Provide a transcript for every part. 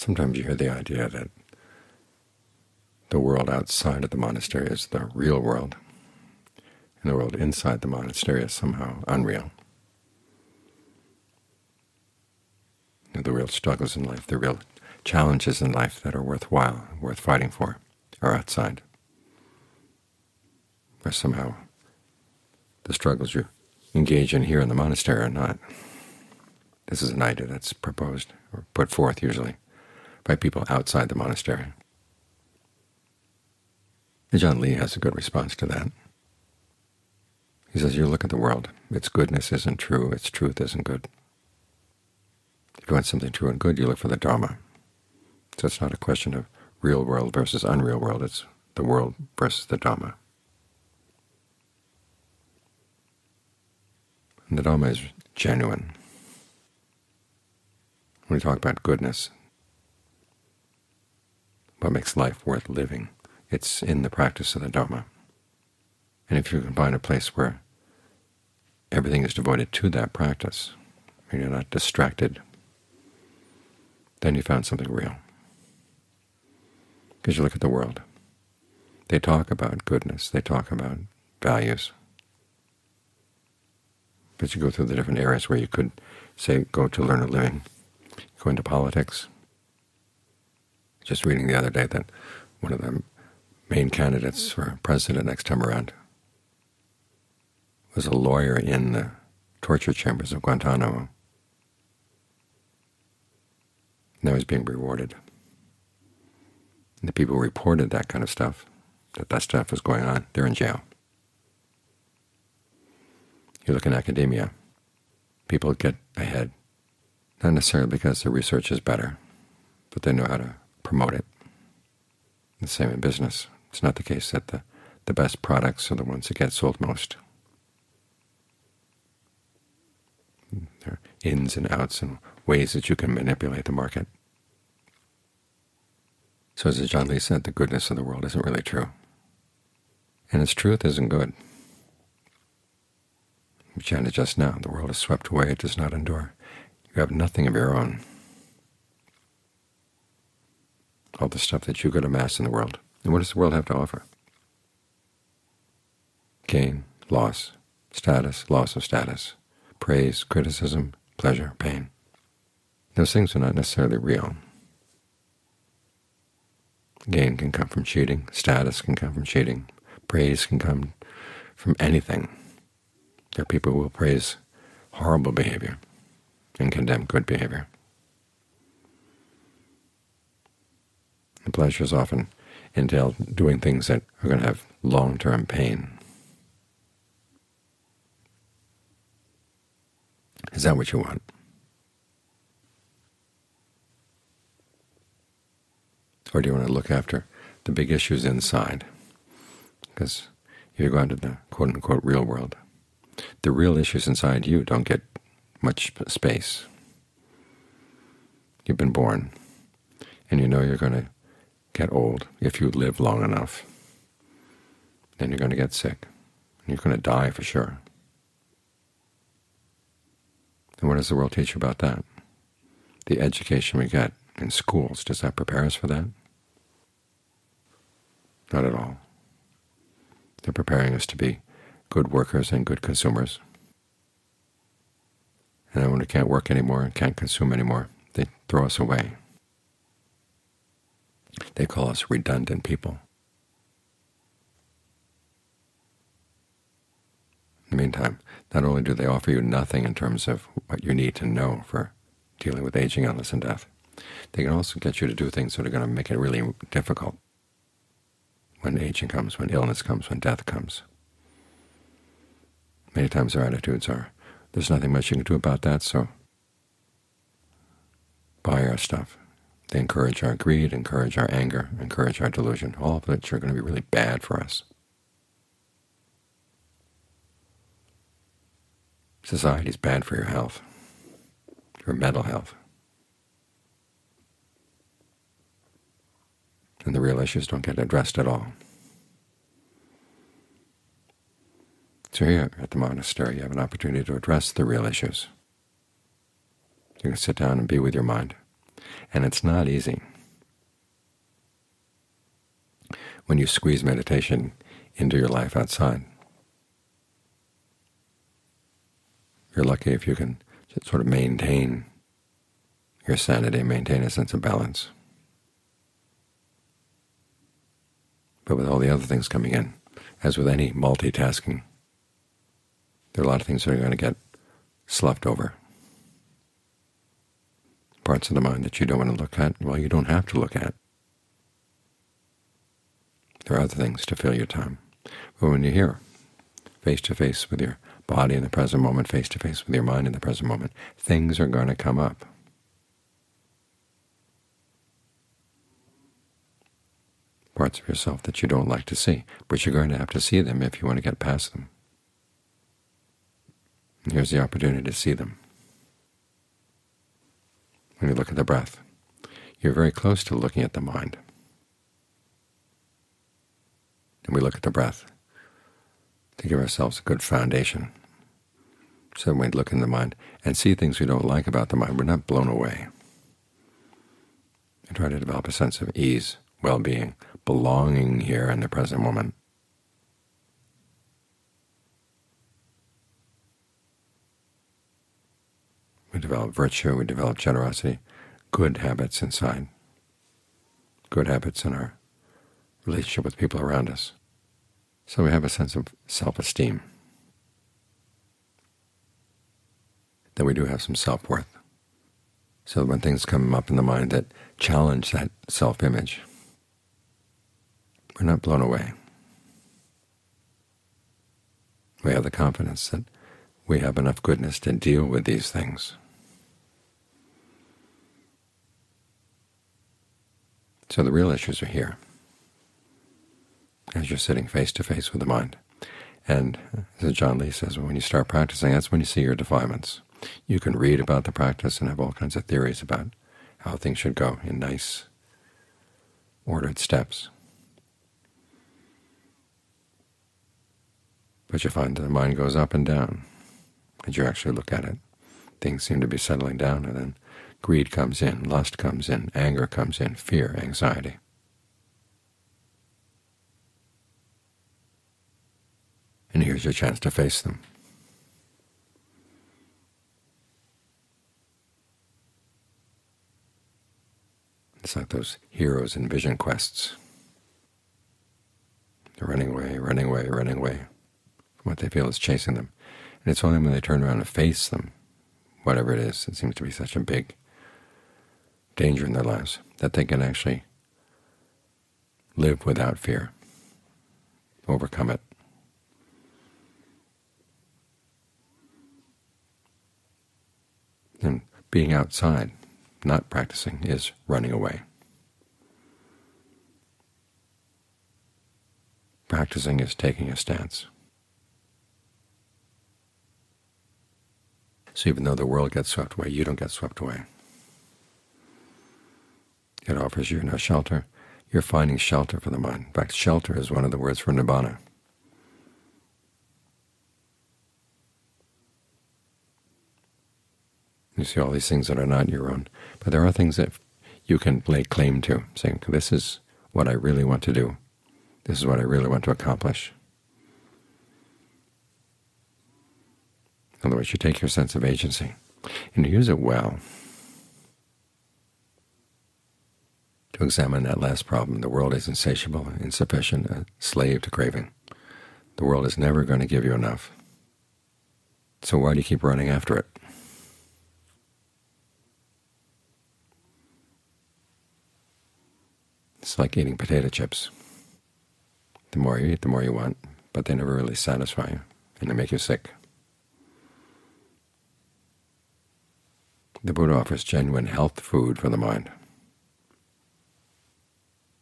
Sometimes you hear the idea that the world outside of the monastery is the real world, and the world inside the monastery is somehow unreal. The real struggles in life, the real challenges in life that are worthwhile, worth fighting for, are outside. Or somehow the struggles you engage in here in the monastery are not. This is an idea that's proposed or put forth usually by people outside the monastery. Ajaan Lee has a good response to that. He says, you look at the world, its goodness isn't true, its truth isn't good. If you want something true and good, you look for the Dharma. So it's not a question of real world versus unreal world, it's the world versus the Dharma. And the Dharma is genuine. When we talk about goodness, what makes life worth living, it's in the practice of the Dharma. And if you can find a place where everything is devoted to that practice, and you're not distracted, then you found something real. Because you look at the world. They talk about goodness. They talk about values. But you go through the different areas where you could, say, go to learn a living, go into politics. Just reading the other day that one of the main candidates for president next time around was a lawyer in the torture chambers of Guantanamo. Now he's being rewarded. And the people who reported that kind of stuff, that that stuff was going on, they're in jail. You look in academia, people get ahead, not necessarily because their research is better, but they know how to promote it. The same in business. It's not the case that the, the best products are the ones that get sold most. There are ins and outs and ways that you can manipulate the market. So as Ajaan Lee said, the goodness of the world isn't really true. And its truth isn't good. We chanted just now, the world is swept away, it does not endure. You have nothing of your own. All the stuff that you could amass in the world. And what does the world have to offer? Gain, loss, status, loss of status, praise, criticism, pleasure, pain. Those things are not necessarily real. Gain can come from cheating, status can come from cheating, praise can come from anything. There are people who will praise horrible behavior and condemn good behavior. The pleasures often entail doing things that are going to have long-term pain. Is that what you want? Or do you want to look after the big issues inside? Because if you go into the quote-unquote real world, the real issues inside you don't get much space. You've been born, and you know you're going to get old if you live long enough. Then you're going to get sick, and you're going to die for sure. And what does the world teach you about that? The education we get in schools, does that prepare us for that? Not at all. They're preparing us to be good workers and good consumers. And then when we can't work anymore and can't consume anymore, they throw us away. They call us redundant people. In the meantime, not only do they offer you nothing in terms of what you need to know for dealing with aging, illness, and death, they can also get you to do things that are going to make it really difficult when aging comes, when illness comes, when death comes. Many times their attitudes are, there's nothing much you can do about that, so buy our stuff. They encourage our greed, encourage our anger, encourage our delusion, all of which are going to be really bad for us. Society is bad for your health, your mental health. And the real issues don't get addressed at all. So here at the monastery you have an opportunity to address the real issues. You can sit down and be with your mind. And it's not easy. When you squeeze meditation into your life outside, you're lucky if you can sort of maintain your sanity, maintain a sense of balance. But with all the other things coming in, as with any multitasking, there are a lot of things that are going to get sloughed over. Parts of the mind that you don't want to look at, well, you don't have to look at. There are other things to fill your time. But when you're here, face-to-face -face with your body in the present moment, face-to-face -face with your mind in the present moment, things are going to come up. Parts of yourself that you don't like to see, but you're going to have to see them if you want to get past them. Here's the opportunity to see them. You look at the breath, you're very close to looking at the mind. And we look at the breath to give ourselves a good foundation. So we look in the mind and see things we don't like about the mind, we're not blown away. And try to develop a sense of ease, well-being, belonging here in the present moment. We develop virtue, we develop generosity, good habits inside, good habits in our relationship with people around us. So we have a sense of self-esteem, Then we do have some self-worth. So when things come up in the mind that challenge that self-image, we're not blown away. We have the confidence that we have enough goodness to deal with these things. So the real issues are here, as you're sitting face to face with the mind. And uh, as Ajaan Lee says, when you start practicing, that's when you see your defilements. You can read about the practice and have all kinds of theories about how things should go in nice, ordered steps. But you find that the mind goes up and down as you actually look at it. Things seem to be settling down, and then greed comes in, lust comes in, anger comes in, fear, anxiety. And here's your chance to face them. It's like those heroes in vision quests. They're running away, running away, running away from what they feel is chasing them. And it's only when they turn around and face them, whatever it is, it seems to be such a big danger in their lives, that they can actually live without fear, overcome it. And being outside, not practicing, is running away. Practicing is taking a stance. So even though the world gets swept away, you don't get swept away. It offers you no shelter. You're finding shelter for the mind. In fact, shelter is one of the words for nibbana. You see all these things that are not your own, but there are things that you can lay claim to, saying, this is what I really want to do. This is what I really want to accomplish. In other words, you take your sense of agency and you use it well. Examine that last problem, the world is insatiable, insufficient, a slave to craving. The world is never going to give you enough. So why do you keep running after it? It's like eating potato chips. The more you eat, the more you want, but they never really satisfy you, and they make you sick. The Buddha offers genuine health food for the mind.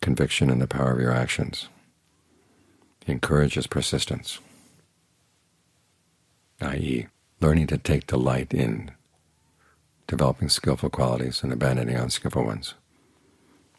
Conviction in the power of your actions. Encourages persistence, i.e., learning to take delight in developing skillful qualities and abandoning unskillful ones,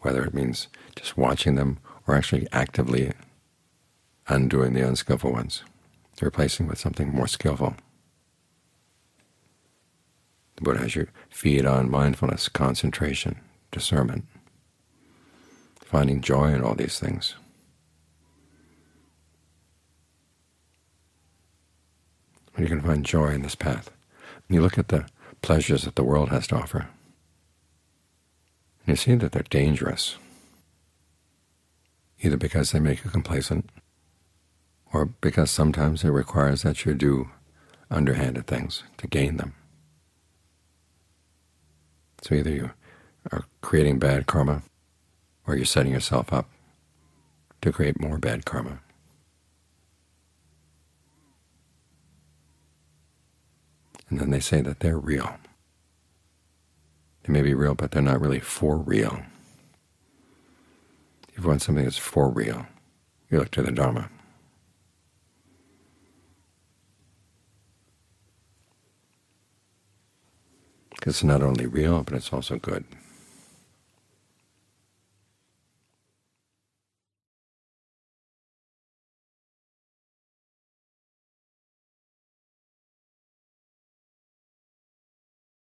whether it means just watching them or actually actively undoing the unskillful ones, replacing with something more skillful. The Buddha has you feed on mindfulness, concentration, discernment, finding joy in all these things. When you can find joy in this path, and you look at the pleasures that the world has to offer, and you see that they're dangerous, either because they make you complacent, or because sometimes it requires that you do underhanded things to gain them. So either you are creating bad karma, or you're setting yourself up to create more bad karma. And then they say that they're real. They may be real, but they're not really for real. If you want something that's for real, you look to the Dharma. It's not only real, but it's also good.